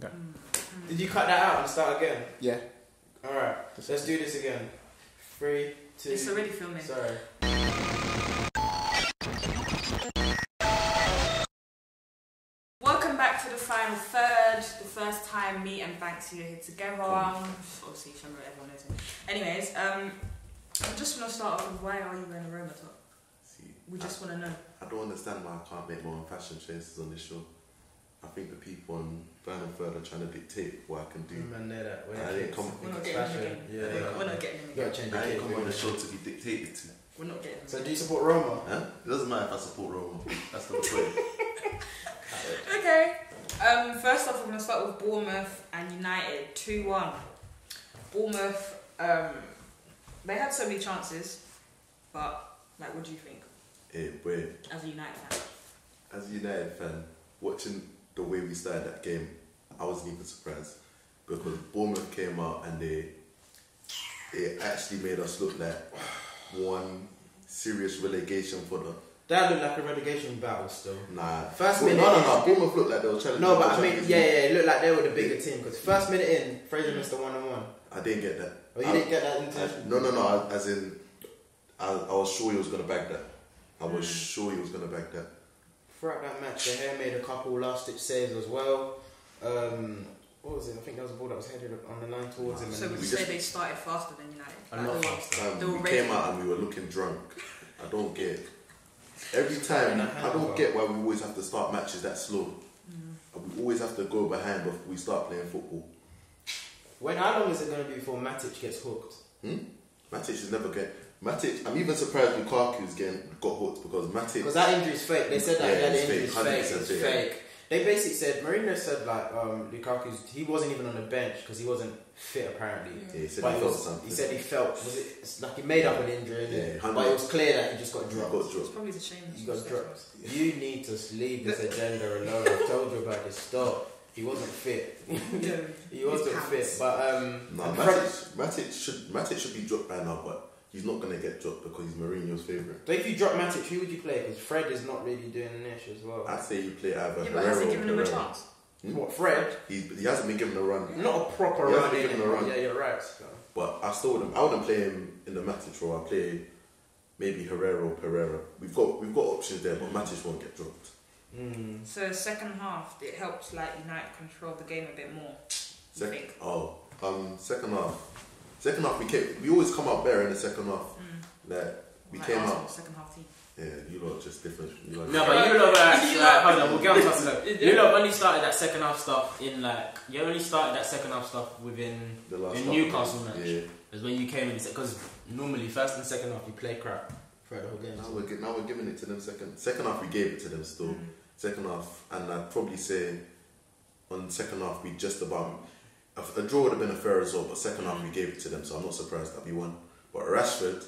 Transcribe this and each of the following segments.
Did you cut that out and start again? Yeah. All right, let's do this again. Three, two. It's already filming. Sorry. Welcome back to the final third. The first time me and Banksy are here together. Obviously, Shamro, everyone knows him. Anyways, um, I just want to start off with why are you wearing a Roma top? See, We just want to know. I don't understand why I can't make my own fashion choices on this show. I think the people on Vernon Third are trying to dictate what I can do. Man, know that. I didn't come- We're not It's getting him fashion. again. Yeah, Yeah. yeah. We're not getting him You gotta again. change I didn't come on the cake. show to be dictated to. We're not getting him So do you support Roma? Huh? It doesn't matter if I support Roma. That's the point. Okay. Um, first off, we're going to start with Bournemouth and United. 2 1. Bournemouth, um, they had so many chances, but, like, what do you think hey, boy, as a United fan? as a United fan, watching the way we started that game, I wasn't even surprised because Bournemouth came out and they it actually made us look like one serious relegation for the That looked like a relegation battle still. nah. First Well, minute- no, no, no. Bournemouth looked like they were challenging. No, but I mean, yeah, yeah, it looked like they were the bigger team because first minute in, Fraser missed the one on one. I didn't get that. Oh, you I- didn't get that I- intention? no, no, no. I- As in, I, I was sure he was gonna back that. I was Mm. sure he was gonna back that. Throughout that match, De Gea made a couple last ditch saves as well. Um, what was it? I think that was a ball that was headed on the line towards him. So and would you We say just- they started faster than United? I'm Like, not they faster. Um, They we came out and we were looking drunk. I don't get. Every time, I don't get why we always have to start matches that slow. And We always have to go behind before we start playing football. When how long is it going to be before Matic gets hooked? Hmm? Matic is never get. Matic, I'm even surprised Lukaku's getting got hooked because Matic. Because that injury is fake. They said that Yeah, yeah, the it's injury fake, is fake. It's fake. fake. They basically said Mourinho said like um, Lukaku's he wasn't even on the bench because he wasn't fit apparently. Yeah, he said But he he, felt was, something. he said he felt was it it's like he made up an injury. Yeah, but it was clear that he just got He dropped. got It's probably the shame. You got dropped. You need to leave this agenda alone. I've told you about this. Stop. He wasn't fit. He wasn't fit. But um, No, and Matic, Matic should Matic should be dropped by now, but he's not gonna get dropped because he's Mourinho's favourite. So if you drop Matic, who would you play? Because Fred is not really doing this as well. I'd say you play either Yeah, but has Herrera he or given him a Pereira. chance? What Fred? He, he hasn't been given a run, Not a proper He run. hasn't given a run. Yeah, you're right. So. but I still wouldn't. I wouldn't play him in the Matic role. I'd play maybe Herrera or Pereira. We've got we've got options there, but Matic won't get dropped. Mm. So second half, it helps like United control the game a bit more. You Sec- oh, um, second half. Second half, we came. We always come out better in the second half. Mm. Like we Like came Arsenal, out. second half team. Yeah, you lot just different. You lot No, but you lot, You uh, lot- hold on, we'll get on to that. You lot only started that second half stuff in like you only started that second half stuff within the last in half. Newcastle match. Yeah. Is when you came in because normally first and second half you play crap throughout the whole game. Now we're, now we're giving it to them second. Second half, we gave it to them still. Mm. Second half, and I'd probably say on second half, we just about. A, a draw would have been a fair result, but second half, we gave it to them, so I'm not surprised that we won. But Rashford,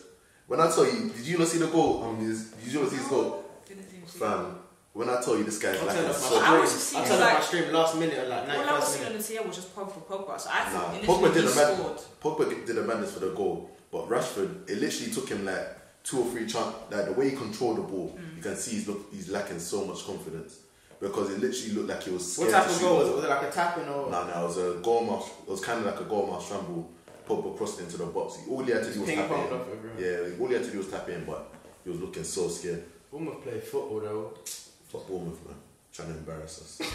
when I tell you, did you not see the goal? Um, his, did you not see his goal? Didn't seem Fam, when I tell you this guy's I'll like turn so- I was just I'll seeing like- my stream last minute, like All I was 95 seeing on minutes. the TL was just Pogba, for Pogba. So I Nah, thought Pogba did a mad- scored. Pogba did a madness for the goal, but Rashford, it literally took him like two or three chance. Like the way he controlled the ball, Mm. you can see he's look, he's lacking so much confidence because it literally looked like he was What scared type to of shoot goal was it? ball. Was it like a tapping or? No, no, it was a goalmouth. It was kind of like a goalmouth scramble. Pogba crossed into the box. He- All he had to do was Ping tap in. off. Yeah, all he had to do was tap in, but he was looking so scared. Bournemouth play football though. Fuck Bournemouth, man. Trying to embarrass us.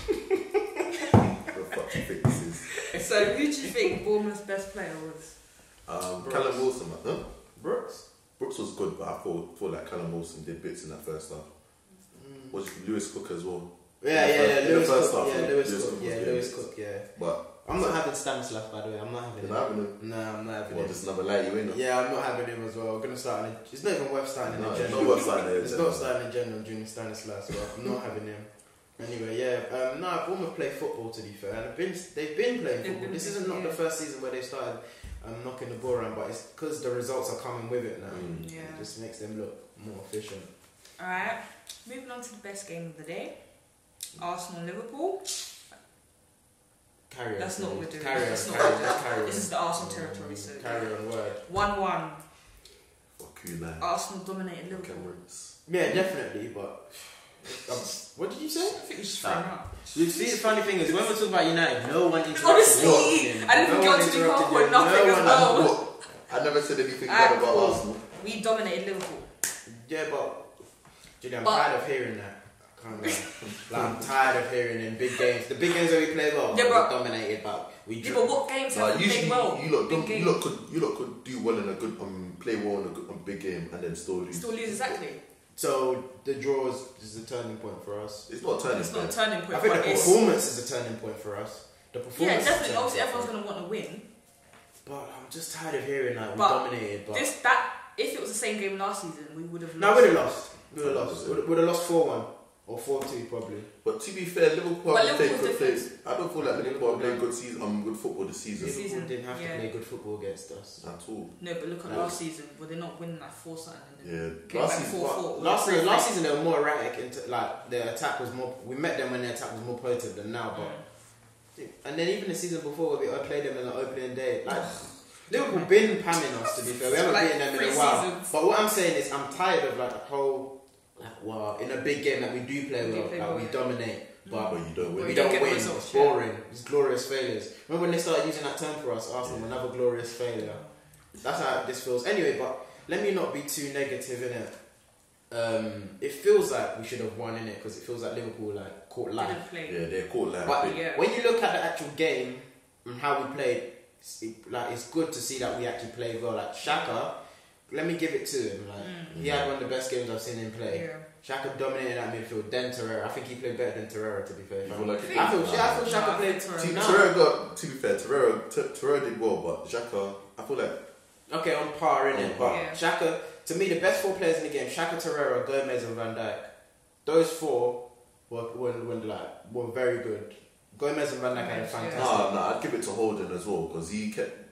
what the fuck do you think this is? So who do you think Bournemouth's best player was? Um, Brooks. Callum Wilson, man. Huh? Brooks. Brooks was good, but I thought, thought like Callum Wilson did bits in that first half. Was Lewis Cook as well? Yeah, yeah, yeah. Lewis Cook. half, Yeah, yeah, Lewis Lewis Cook. Cook Yeah, Lewis. Cook. Yeah. But I'm not having Stanislas by the way. I'm not having you're him. not having him. No, I'm not having Well, him. just another light you in. Yeah, I'm not having him as well. I'm gonna start. In, it's not even worth starting No, in it's the general. not worth starting in the It's not starting in general junior Stanislas, so I'm not having him. Anyway, yeah. Um, no, Bournemouth play football to be fair, and they've been they've been playing football. this isn't not yeah. the first season where they started um, knocking the ball around, but it's because the results are coming with it now. Mm. Yeah. It just makes them look more efficient. All right. Moving on to the best game of the day. Arsenal Liverpool. Carry on. That's not what we're doing. Carry on. That's not carry, what we're just carry on. This is the Arsenal territory. So Carry on. Word. one one. Fuck you, man. Arsenal dominated Liverpool. Yeah, definitely, but Um, what did you say? I think you should throw him out. You see, the funny thing is, when we're talking about United, no one interrupted Honestly, Watkins. I didn't No go one to the interrupted Liverpool you. nothing No as one- well. What? I never said anything bad about. Arsenal. We dominated Liverpool. Yeah, but Julie, I'm But- tired of hearing that. I can't lie. like, I'm tired of hearing in big games. The big games that we play well, Yeah, we but- dominated, but we. Yeah, but what games have Like, we played well? you lot, Big don't, you games. lot could you lot could do well in a good um play well in a good um, big game and then still lose. Still lose exactly. So the draws is a turning point for us. It's not a turning It's not a point. I think the performance is a turning point for us. The performance. is a definitely. Obviously, everyone's gonna want to win. But I'm just tired of hearing like we But dominated. But This that if it was the same game last season, we would have. no, we'd have lost. We'd have lost. We'd have lost four one or four two probably. But to be fair, Liverpool But have played Liverpool's good different. play. I don't feel like Liverpool have played good season, um, good football this season This Liverpool season, didn't have yeah. to play good football against us. at all. No, but look at No. last season. Were they're not winning like four something? And Yeah, last season. four- four. last season, last season they were more erratic. Into, like their attack was more. We met them when their attack was more potent than now. But Mm. and then even the season before, we played them in the opening day. Like Liverpool been pamming us. To be fair, we haven't Like beaten them in a while. seasons. But what I'm saying is, I'm tired of like the whole like wow in a big game that we do play We do well, play like well, we yeah. dominate. But But you don't we, win. We don't, don't get win. results, it's yeah. boring. It's glorious failures. Remember when they started using that term for us, Arsenal, another glorious failure. That's how this feels. Anyway, but let me not be too negative in it. Um, it feels like we should have won in it because it feels like Liverpool like caught life. Yeah, they're caught like But. Yeah. when you look at the actual game and how we played, it's, it, like it's good to see that we actually played well. Like Xhaka, let me give it to him. Like Mm. he had one of the best games I've seen him play. Yeah. Xhaka dominated that midfield. Then Torreira, I think he played better than Torreira. To be fair, You feel like I feel, yeah, I feel Xhaka No, played. I think Torreira- Torreira got, to be fair, Torreira, T- Torreira did well, but Xhaka, I feel like Okay, on par in it, par. but Yeah. Xhaka. To me, the best four players in the game: Xhaka, Torreira, Gomez, and Van Dijk. Those four were, were, were like were very good. Gomez and Van Dijk had a fantastic. Nah, nah, I'd give it to Holding as well because he kept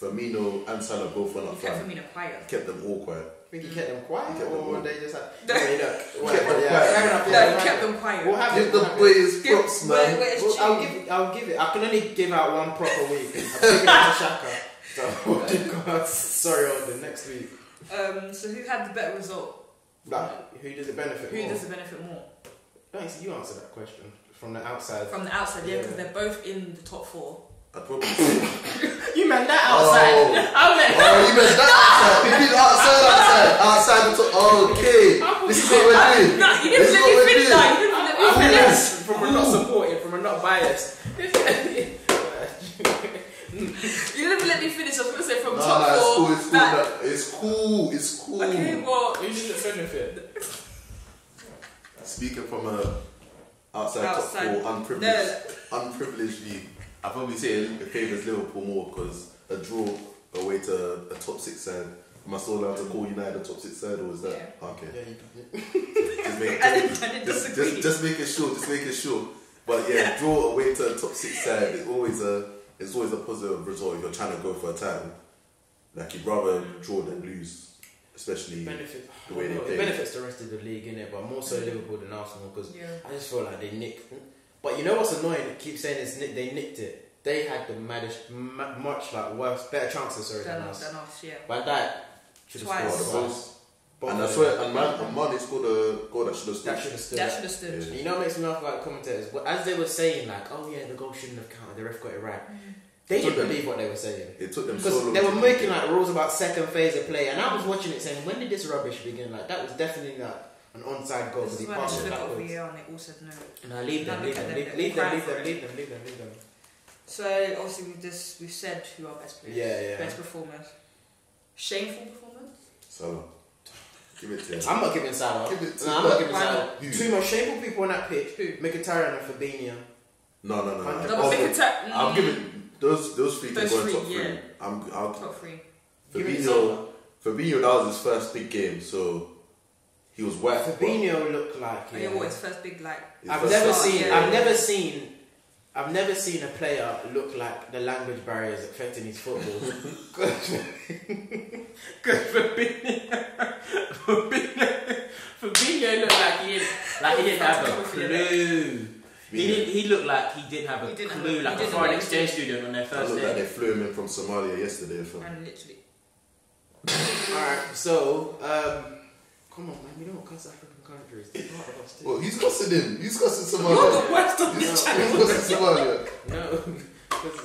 Firmino and Salah both went You up kept front. Firmino quiet. Kept them all quiet. I think he kept them quiet, Kept them or all- they just had. No. Anyway, look, Kept them yeah, quiet. fair enough, No, yeah, you we'll kept have them quiet. We'll have Give the we'll have it. boys props, where- man. where's Well, I'll give, I'll give it. I can only give out one proper week. I've given it to Xhaka. So, sorry, on the next week. Um, so who had the better result? Like, who does it benefit Who more? does it benefit more? No, you- you answer that question from the outside. From the outside, yeah, because Yeah. they're both in the top four. I'd probably. You meant that Oh. outside. I'll let Oh, you meant that outside. You outside, outside, outside the. Okay, this is what we're doing. No, you This didn't is let me we're finish that. You didn't let me Oh, finish. yes. from a not supported, from a not biased. You didn't let me finish. I was going to say from No, top no, it's four. cool, it's cool, back. it's cool, it's cool. Okay, well, Who does it benefit? Speaking from a outside, Outside. top four, unprivileged, unprivileged view, I probably say it favours Liverpool more because a draw away to a top six side. Am I still allowed to call United a top six side, or is that okay? Yeah, you, Just, make, I didn't, I didn't just, disagree. just, just making sure, just making sure. But yeah, draw away to a top six side is always a it's always a positive result if you're trying to go for a title. Like you'd rather draw than lose, especially benefit. The way they it play. benefits the rest of the league, in innit? But more so Liverpool than Arsenal because yeah. I just feel like they nicked. But you know what's annoying? It keeps saying it's nick, they nicked it. They had the maddest, ma- much like worse, better chances sorry than Than, us. than us, yeah. But that should have Twice. scored Well, twice. And I Both swear, and. Man, and Mane scored a goal that should have stood. that should have stood. That should have stood. Yeah. You know what makes me laugh about commentators? Well, As they were saying, like, oh yeah, the goal shouldn't have counted, the ref got it right. Mm. They Took didn't them- believe what they were saying. It took them so Because long. they were get making like rules about second phase of play, and I was watching it saying, when did this rubbish begin? Like, that was definitely like an onside goal This is he when I passed should it look over here and they all said no. And I leave them, leave them, leave them, leave them, leave them, leave them, leave them, leave them. So obviously we've just we've said who our best players. Yeah, yeah. Best performers. Shameful performance. Salah. Give it to him. I'm not giving Salah. Give it to No, I'm not giving Why Salah. Who? Two most shameful people on that pitch: Who? Mkhitaryan and Fabinho. No, no, no. no. No, No, I'll, but Mkhitaryan- I'll give. Mm. Those those three can Those go three, top three. yeah. I'm. I'll. Top three. Give it to Fabinho. Salah. Fabinho. That was his first big game, so he was wet. but Fabinho looked like. Oh, yeah, what his first big like I've never start- seen. yeah. I've never seen. I've never seen a player look like the language barriers affecting his football. Because Fabinho, Fabinho looked like he didn't, like he didn't have a clue. He, did, he looked like he didn't have a didn't clue, a- like he a didn't foreign exchange student on their I first looked like day. they flew him in from Somalia yesterday. Fam. and literally. Alright, so um, come on, man, we don't cuss African countries. They're part of us too. Well, who's cussing him? Who's cussing You're the worst on No. this channel. Who's cussing Somalia? No, 'cause-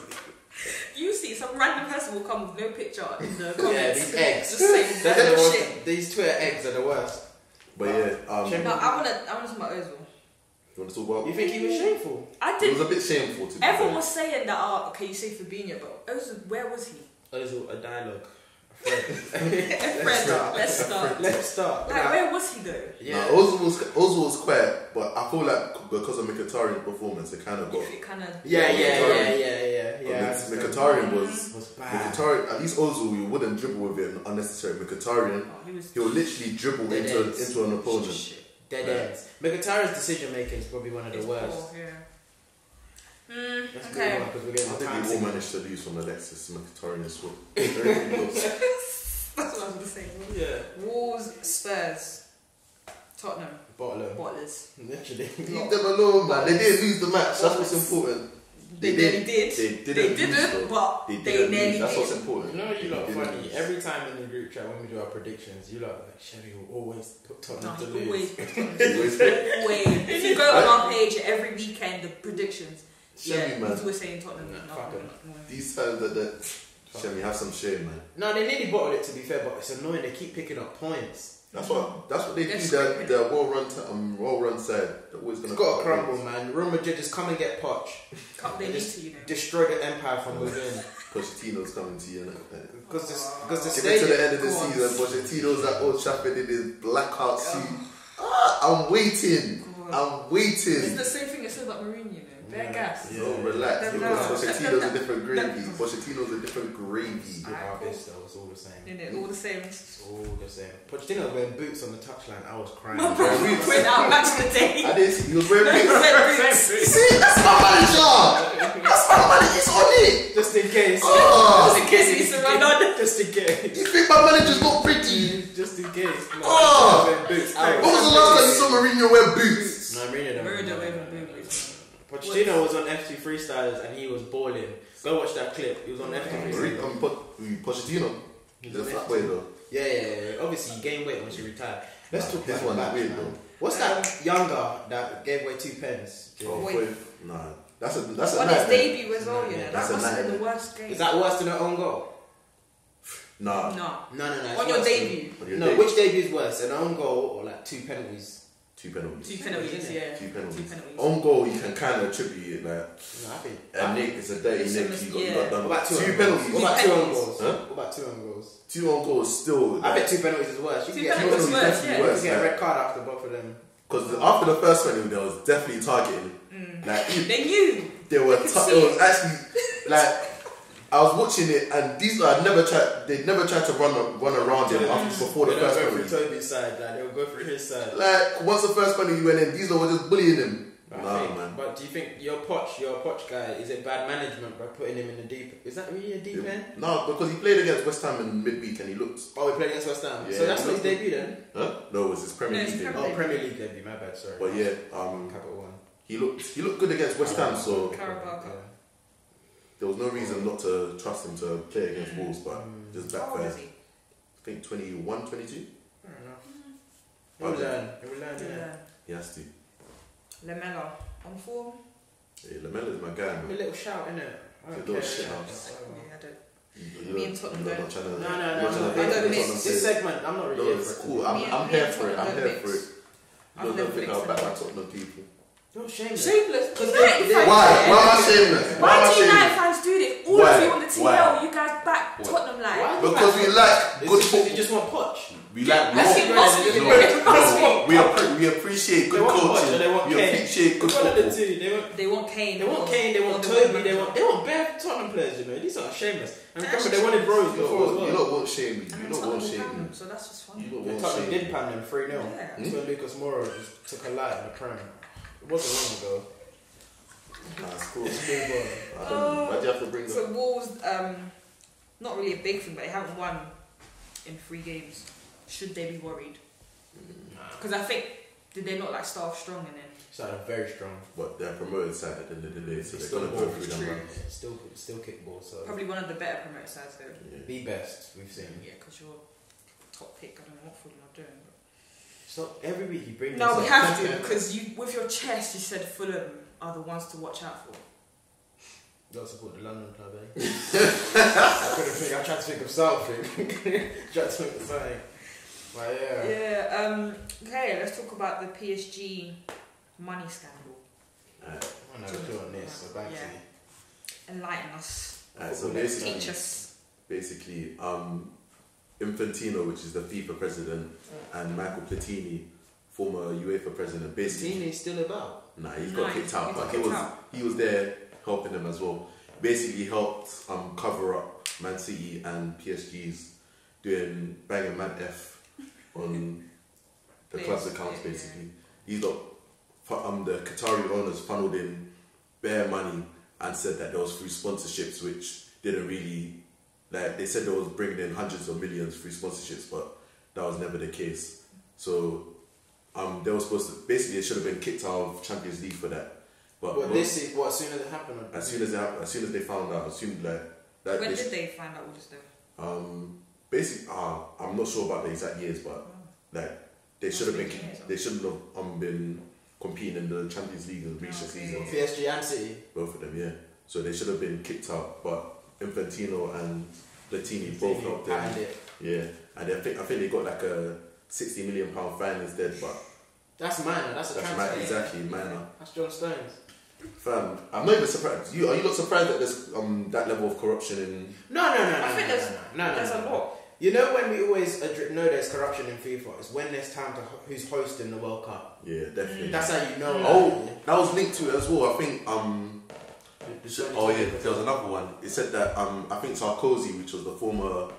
You see, some random person will come with no picture in the comments. yeah, these eggs. Just saying They're the worst- shit. These Twitter eggs are the worst. But yeah, um, Shame. you No, I wanna, I wanna talk about Ozil. You want to talk about? You think he was shameful? I It did. was a bit shameful to Everyone fair. was saying that. Oh, okay, you say Fabinho, but Ozil, where was he? Ozil, a dialogue. A. Let's start. Let's start. Let's start. Like, where was he though? yeah. Nah, Ozil was Ozil was quiet, but I feel like because of Mkhitaryan's performance, it kind of got. It kind of. yeah, yeah, yeah, yeah, yeah, yeah. Yeah. Mkhitaryan mm. was was bad. Mkhitaryan. At least Ozil, you wouldn't dribble with it unnecessary. Mkhitaryan, Oh, he was. he'll literally dribble into into an opponent. Shit. Dead Yeah. ends. Mkhitaryan's decision making is probably one of the It's worst. Poor, yeah. Mm, Let's okay. on because we're I getting think we all managed to lose from Alexis Mkhitaryan as well. Very. That's what I was gonna say. Yeah. Wolves, Spurs, Tottenham, Bottom. Bottlers. Literally. Leave them alone, man. They didn't lose the match. That's what's important. They, They did. did. They They didn't didn't, lose, though. but They they, didn't nearly lose. That's did. what's important. You know you lot They are didn't funny. lose. Every time in the group chat when we do our predictions, you lot are like Sherry will always put No, Tottenham to he lose. always, Always always. If you go on our page every weekend, the predictions. Shame yeah, you, he's man. always saying Tottenham. Nah, no, fuck no, him. no, no. These times that that Shemi have some shame, man. No, they nearly bottled it to be fair, but it's annoying. They keep picking up points. That's what that's what they They're do. They're, they're well run, t- um, well run side. They're always gonna. It's got to crumble, points. man. Real Madrid just come and get Poch, Can't they need to, you know? destroy the empire from within. Pochettino's coming to you. innit? Because the because the Give it to the end of the Go on. season. Pochettino's at Old Trafford in his blackout suit. Ah, I'm waiting. God. I'm waiting. It's the same thing I said about Mourinho, you know. Gas. Yeah. No, relax. Because. Pochettino's a different gravy. Pochettino's a different gravy. Give our. It's all the same. Isn't it? All the same. It's all the same. Pochettino wearing boots on the touchline. I was crying. My bro went out match of the day. I didn't see. He was wearing boots. Red boots. See, that's my manager. That's my manager. It's on it. Just in case. Oh. Just in case. It's a run-on. Just in case. You think my manager's not pretty? Just in case. No, Oh. wearing boots. When was the last time you saw Mourinho wear boots? No, Mourinho don't. Mourinho don't wear even boots. Boom. Pochettino was on F2 Freestylers and he was balling. Go watch that clip. He was on F2 Freestylers. um, Po- Pochettino. He He's a was on fat boy though. Yeah, yeah, yeah. Obviously, he gained weight once he retired. Let's talk His about one's the match, weird though. What's that younger that gave away two pens? Oh, Wait. boy. Nah, that's a that's a On his debut as well, you know. That a must have been the worst game. Is that worse than an own goal? Nah. No. No, no, no. On your debut. On your No, debut. which debut is worse? An own goal or like two penalties? Two penalties. Two penalties, yeah. Two penalties. Two penalties. On goal, you can kind of attribute it like, No, I think. and Nick, it's a dirty It's Nick. You got, you yeah. got done. What about two, two own penalties. Goals? What about two own penalties. goals? Huh? What about two own goals? Two on goals still. I bet two penalties is worse. You Two can get, penalties you is worse, definitely yeah. can worse. get a red card after both of them. Because after the first penalty, there was definitely targeting. Mm. Like They knew. they were, You could it was actually like I was watching it, and these guys never tried. They never tried to run run around him after, before the They don't first go penalty. through Toby's side, like they'll go through his side. Like once the first penalty went in, these guys were just bullying him. But I Nah, think- man. But do you think your Poch, your Poch guy, is it bad management by putting him in the deep? Is that really a deep end? No, because he played against West Ham in midweek and he looked. Oh, he played against West Ham. Yeah, so that's not his debut then. Huh? No, it was his Premier No, it's League. Premier debut. Oh, Premier League debut. My bad. Sorry. But yeah, um, Capital One. he looked he looked good against West Ham, so Carabao Yeah. There was no reason not to trust him to play against mm. Wolves. But Mm. just How old backfired. is he? I think 21, 22? Fair enough. Mm. He will learn. He will learn. Yeah. Yeah. He has to. Lamela on form. Hey, Lamela's my guy, man. a little shout in it. A little shout. Yeah, I don't. You Me and Tottenham you're don't- not trying to- No, no, you're no. not no, I don't miss This segment, I'm not really No, it's for it. cool. I'm, Me and- I'm here for it. I'm here for it. You I've don't never think mixed I'll back my. Tottenham people. You're shameless. Shameless. Because United they- fans- Why? Why am I shameless? Why Why am I do United shameless? Fans do? All Why? of you on the TL, Why? you guys back Why? Tottenham like. Why? Because we like Is good football. you just want Poch? We like Let's no, see, must be. no, no, we, appre- we appreciate They good want Poch coaching. or they want We Kane. appreciate good One of the two. They want. They want Kane. They want or- Kane, they want the Toby, they want they want bare Tottenham players, you know. These are shameless. And remember, they wanted Rose You before as don't, well. you don't want shame me. You then don't Tottenham want shame me. them, so that's just funny. You don't The want Tottenham shame did pan them 3 0. Yeah. That's when Lucas Moura just took a light in the Prem. It wasn't long ago. Nah, it's cool. Let's move. I don't- Why'd you have to bring So that? Wolves, um, not really a big thing, but they haven't won in three games. Should they be worried? Because I think did they not like start off strong and then Started very strong. But they're promoted side at the end of the day, so they're gonna go ball, through it's them true. rounds. Still, still kickball. So probably one of the better promoted sides though. Yeah. the best we've seen. Yeah, because you're top pick. I don't know what Fulham are doing. But So every week you bring. No, we have to because you, with your chest, you said Fulham are the ones to watch out for. Don't support the London club, eh? I couldn't think. I tried to think of something. tried to think of something. But yeah. Yeah. Um. Okay. Let's talk about the PSG money scandal. Alright, I know we're doing this, so back Yeah. to you. Enlighten us. alright, so basically, Teach us. basically, um, Infantino, which is the FIFA president, and Michael Platini, former UEFA president, basically Tini's still about. Nah, he's No, got he- kicked out, he got but he kicked was out. he was there helping them as well. Basically, helped um, cover up Man City and PSG's doing banging man f on the Players, club's accounts. yeah, Basically, he's got um the Qatari owners funneled in bare money and said that there was through sponsorships, which didn't really like they said they was bringing in hundreds of millions through sponsorships, but that was never the case. So um, they were supposed to basically they should have been kicked out of Champions League for that. But What most- this is what as soon as it happened. as soon as they hap- as soon as they found out, as soon like that When they did they find out all this stuff? um basically uh, I'm not sure about the exact years, but like they should have been Must be years, they shouldn't have um been competing in the Champions League and reached the Okay. season. PSG and City. Both of them, yeah. So they should have been kicked out, but Infantino and Platini both Tini helped them. it. Yeah, and I think I think they got like a sixty million pound fine instead, but That's minor. That's a that's transfer. right, exactly minor. That's John Stones. Fam, I'm not even surprised. You are you not surprised that there's um that level of corruption in? No, no, no, no. I think no, there's- no, no, no, There's a lot. You know when we always addre- know there's corruption in FIFA is when there's time to ho- who's hosting the World Cup. Yeah, definitely. That's how you know. Oh, that was linked to it as well. I think um The- the oh yeah, there was another one. It said that um I think Sarkozy, which was the former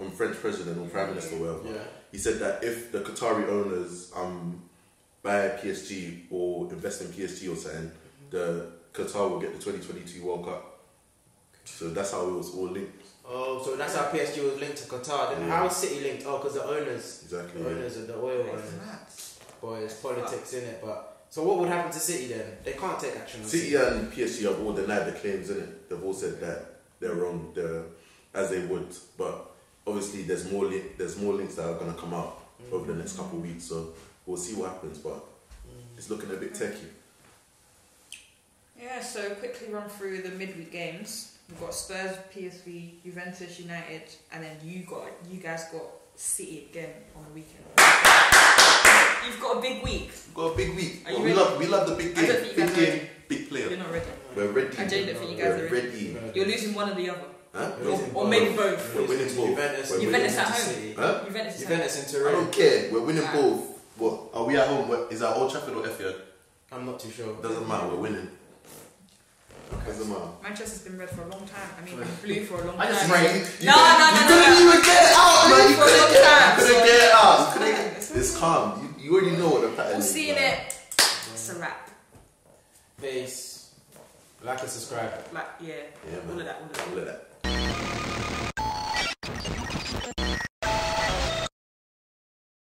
um French president or prime minister, or whatever, Yeah. he said that if the Qatari owners um buy PSG or invest in PSG or something, the Qatar will get the 2022 World Cup. So that's how it was all linked. Oh, so that's how PSG was linked to Qatar. Then Yeah. how is City linked? Oh, because the owners, Exactly. the Yeah. owners are the oil owners. Boy, it's politics in it. But so what would happen to City then? They can't take action. On City and PSG have all denied the claims, in it. They've all said that they're wrong, they're, as they would. But obviously, there's more li- there's more links that are going to come out over the next couple of weeks. So we'll see what happens. But it's looking a bit techie. Yeah, so quickly run through the midweek games. We've got Spurs, PSV, Juventus, United, and then you got you guys got City again on the weekend. You've got a big week. We've got a big week. Are you we ready? love we love the big game. don't think Big guys are game, big player. You're not ready. We're ready. I genuinely think you guys We're are ready. ready. You're losing one or the other. Huh? We're losing Or both. maybe both. We're We're winning losing both. Juventus, We're we're winning at home. City. Huh? Juventus is Juventus and I don't care. We're winning Right. both. What are we at home? What, is that Old Trafford or Etihad? I'm not too sure. Doesn't matter. We're winning. Doesn't matter. Manchester's been red for a long time. I mean, blue for a long time. I just Right, Right. you, No, you, no, no, you couldn't even get it out, man. You for a couldn't long get, time, you couldn't so- get it out. It's couldn't fine, get- it's It's fine. calm. You already know what the pattern We'll is. We've seen it. It's a wrap. Face. Like and subscribe. Like, yeah. yeah all man. of that. All of that. All of that.